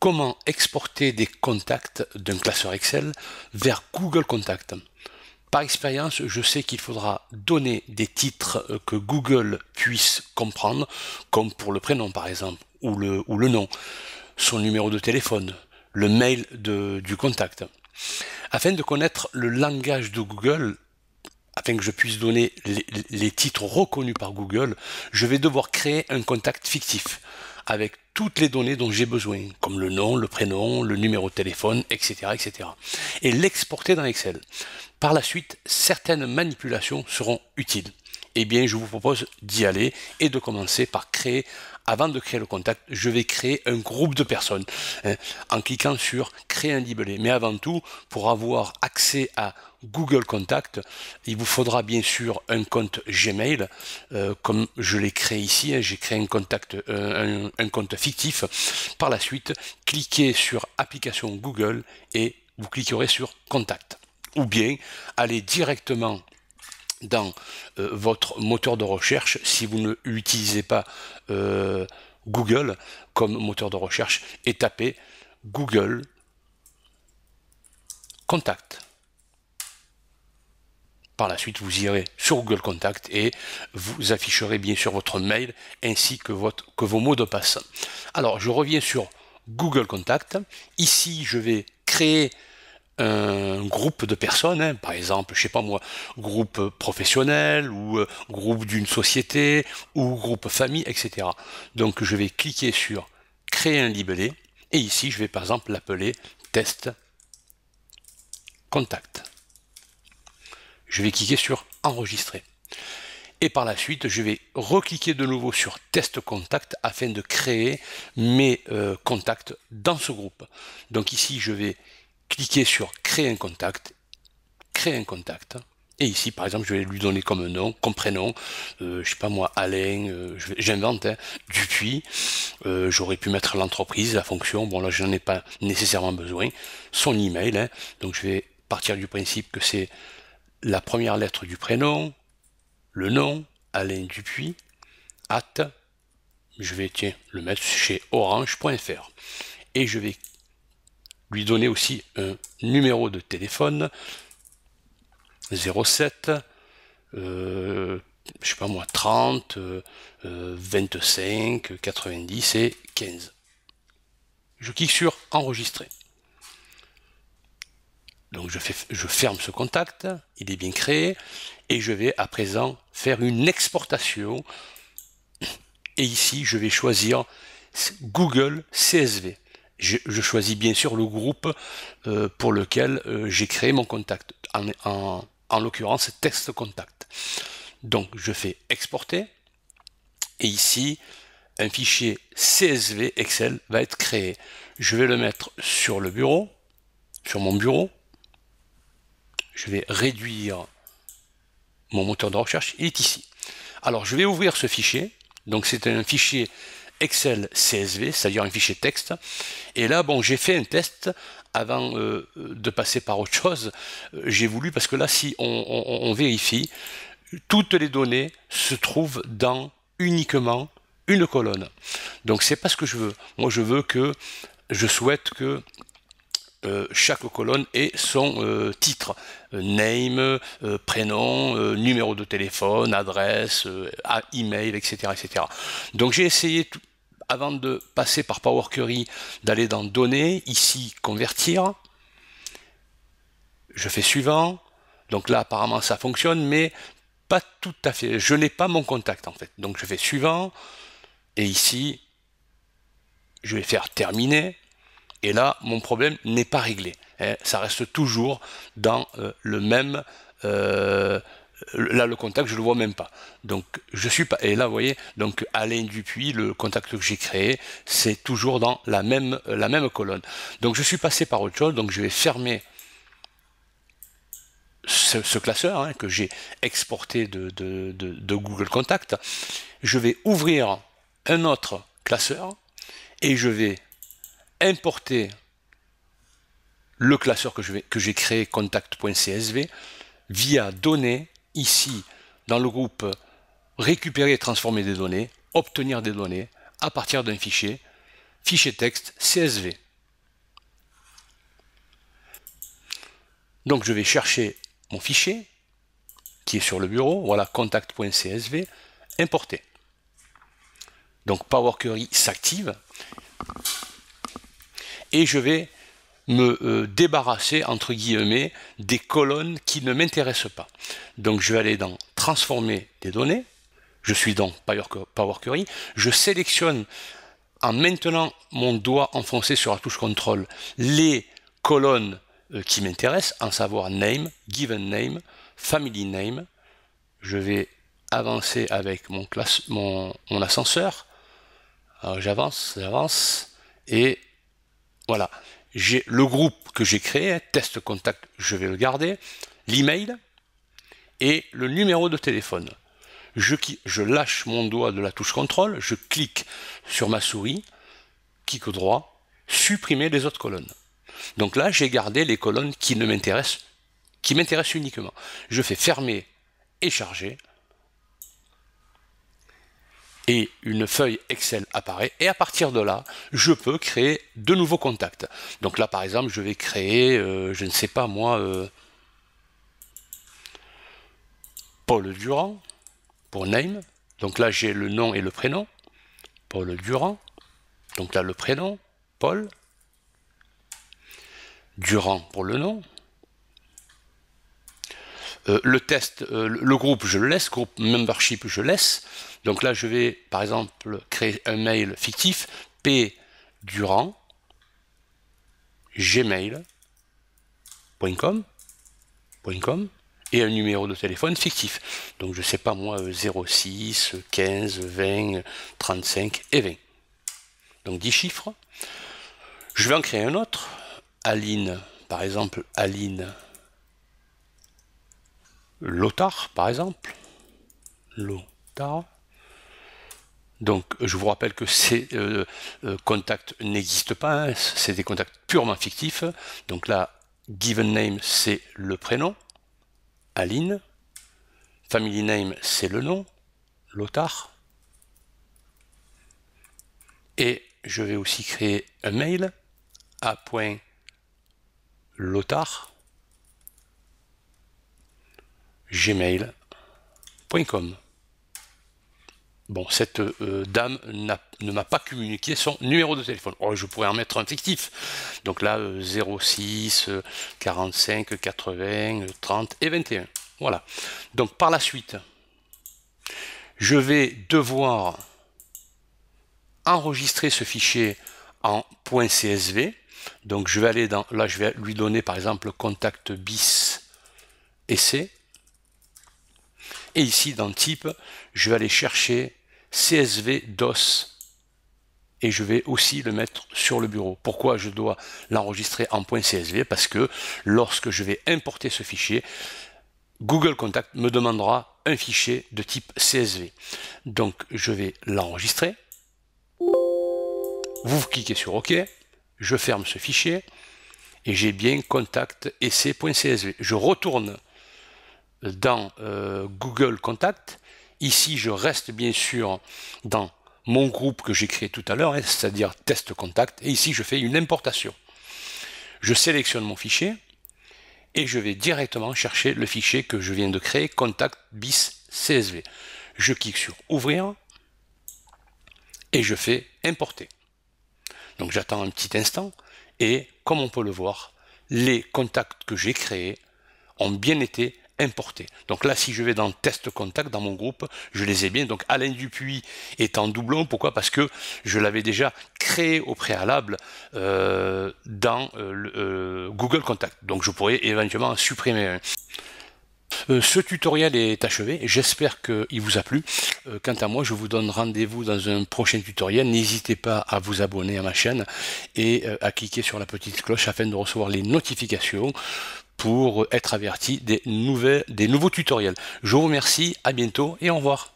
Comment exporter des contacts d'un classeur Excel vers Google Contact. Par expérience, je sais qu'il faudra donner des titres euh, que Google puisse comprendre, comme pour le prénom par exemple, ou le, nom, son numéro de téléphone, le mail du contact. Afin de connaître le langage de Google, afin que je puisse donner les, titres reconnus par Google, je vais devoir créer un contact fictif avec toutes les données dont j'ai besoin, comme le nom, le prénom, le numéro de téléphone, etc. etc. et l'exporter dans Excel. Par la suite, certaines manipulations seront utiles. Eh bien, je vous propose d'y aller et de commencer par créer avant de créer le contact, je vais créer un groupe de personnes hein, en cliquant sur créer un libellé. Mais avant tout, pour avoir accès à Google Contact, il vous faudra bien sûr un compte Gmail, euh, comme je l'ai créé ici. Hein, j'ai créé un, contact, euh, un, compte fictif. Par la suite, cliquez sur application Google et vous cliquerez sur Contact. Ou bien allez directement dans euh, votre moteur de recherche si vous ne l'utilisez pas euh, Google comme moteur de recherche et tapez Google Contact. Par la suite, vous irez sur Google Contact et vous afficherez bien sûr votre mail ainsi que, votre, que vos mots de passe. Alors, je reviens sur Google Contact. Ici, je vais créer un groupe de personnes, hein, par exemple, je sais pas moi, groupe professionnel ou euh, groupe d'une société ou groupe famille, etc. Donc je vais cliquer sur créer un libellé et ici je vais par exemple l'appeler test contact. Je vais cliquer sur enregistrer. Et par la suite, je vais recliquer de nouveau sur test contact afin de créer mes euh, contacts dans ce groupe. Donc ici, je vais cliquez sur créer un contact, créer un contact. Et ici, par exemple, je vais lui donner comme nom, comme prénom, euh, je sais pas moi, Alain, euh, j'invente, hein, Dupuis. Euh, J'aurais pu mettre l'entreprise, la fonction. Bon là, je n'en ai pas nécessairement besoin. Son email, hein, donc je vais partir du principe que c'est la première lettre du prénom, le nom, Alain Dupuis, at. Je vais tiens, le mettre chez orange.fr et je vais lui donner aussi un numéro de téléphone 07 euh, je sais pas moi 30 25 90 et 15 je clique sur enregistrer. Donc je, fais, je ferme ce contact, il est bien créé, et je vais à présent faire une exportation. Et ici, je vais choisir Google CSV je, choisis bien sûr le groupe euh, pour lequel euh, j'ai créé mon contact, en, en, l'occurrence texte contact. Donc je fais exporter et ici un fichier CSV Excel va être créé. Je vais le mettre sur le bureau, sur mon bureau. Je vais réduire mon moteur de recherche, il est ici. Alors je vais ouvrir ce fichier. Donc c'est un fichier Excel CSV, c'est-à-dire un fichier texte. Et là, bon, j'ai fait un test avant euh, de passer par autre chose. Euh, j'ai voulu, parce que là, si on, vérifie, toutes les données se trouvent dans uniquement une colonne. Donc c'est pas ce que je veux. Moi, je veux que, je souhaite que euh, chaque colonne ait son titre, name, prénom, numéro de téléphone, adresse, email, etc., etc. Donc j'ai essayé avant de passer par Power Query, d'aller dans Données, ici Convertir. Je fais suivant. Donc là, apparemment, ça fonctionne, mais pas tout à fait. Je n'ai pas mon contact, en fait. Donc je fais suivant. Et ici, je vais faire terminer. Et là, mon problème n'est pas réglé. Hein. Ça reste toujours dans euh, le même... Euh, Là, le contact, je le vois même pas. Donc, je suis pas. Et là, vous voyez, donc Alain Dupuis, le contact que j'ai créé, c'est toujours dans la même, la même colonne. Donc, je suis passé par autre chose. Donc, je vais fermer ce, classeur hein, que j'ai exporté de, de, Google Contact. Je vais ouvrir un autre classeur et je vais importer le classeur que j'ai créé contact.csv via données ici, dans le groupe récupérer et transformer des données, obtenir des données à partir d'un fichier fichier texte CSV. Donc je vais chercher mon fichier qui est sur le bureau, voilà contact.csv, importer. Donc Power Query s'active et je vais me euh, débarrasser entre guillemets des colonnes qui ne m'intéressent pas. Donc je vais aller dans transformer des données. Je suis dans Power Query. Je sélectionne en maintenant mon doigt enfoncé sur la touche contrôle les colonnes euh, qui m'intéressent, en savoir name, given name, family name. Je vais avancer avec mon, mon, ascenseur. Alors j'avance, j'avance et voilà j'ai le groupe que j'ai créé, test contact, je vais le garder, l'email et le numéro de téléphone. Je, je, lâche mon doigt de la touche contrôle, je clique sur ma souris, clic droit, supprimer les autres colonnes. Donc là, j'ai gardé les colonnes qui ne m'intéressent, qui m'intéressent uniquement. Je fais fermer et charger et une feuille Excel apparaît et à partir de là, je peux créer de nouveaux contacts. Donc là, par exemple, je vais créer, euh, je ne sais pas moi, euh, Paul Durand pour name. Donc là, j'ai le nom et le prénom. Paul Durand. Donc là, le prénom, Paul. Durand pour le nom. Euh, le test, le groupe, je le laisse. Groupe membership, je laisse. Donc là, je vais, par exemple, créer un mail fictif, p durant gmail.com et un numéro de téléphone fictif. Donc je ne sais pas moi, 06, 15, 20, 35 et 20. Donc 10 chiffres. Je vais en créer un autre. Aline, par exemple, Aline Lothar, par exemple. Lothar. Donc je vous rappelle que ces euh, euh, contacts n'existent pas, hein. c'est des contacts purement fictifs. Donc là, given name, c'est le prénom, Aline. Family name, c'est le nom, Lothar. Et je vais aussi créer un mail à gmail.com. Bon, cette euh, dame ne m'a pas communiqué son numéro de téléphone. Oh, je pourrais en mettre un fictif. Donc là, 06 45 80 30 et 21. Voilà. Donc par la suite, je vais devoir enregistrer ce fichier en .csv. Donc je vais aller dans, là je vais lui donner par exemple contact bis essai. Et ici dans type, je vais aller chercher CSV DOS et je vais aussi le mettre sur le bureau. Pourquoi je dois l'enregistrer en .csv Parce que lorsque je vais importer ce fichier, Google Contact me demandera un fichier de type CSV. Donc je vais l'enregistrer. Vous cliquez sur OK, je ferme ce fichier et j'ai bien contact essai.csv. Je retourne dans euh, Google Contact Ici, je reste bien sûr dans mon groupe que j'ai créé tout à l'heure, hein, c'est-à-dire test contact, et ici je fais une importation. Je sélectionne mon fichier et je vais directement chercher le fichier que je viens de créer, contact bis CSV. Je clique sur ouvrir et je fais importer. Donc j'attends un petit instant et comme on peut le voir, les contacts que j'ai créés ont bien été importé. Donc là, si je vais dans test contact dans mon groupe, je les ai bien. Donc Alain Dupuis est en doublon. Pourquoi? Parce que je l'avais déjà créé au préalable euh, dans euh, euh, Google Contact. Donc je pourrais éventuellement supprimer un. Ce tutoriel est achevé, j'espère qu'il vous a plu. Quant à moi, je vous donne rendez-vous dans un prochain tutoriel. N'hésitez pas à vous abonner à ma chaîne et à cliquer sur la petite cloche afin de recevoir les notifications pour être averti des, nouvelles, des nouveaux tutoriels. Je vous remercie, à bientôt et au revoir.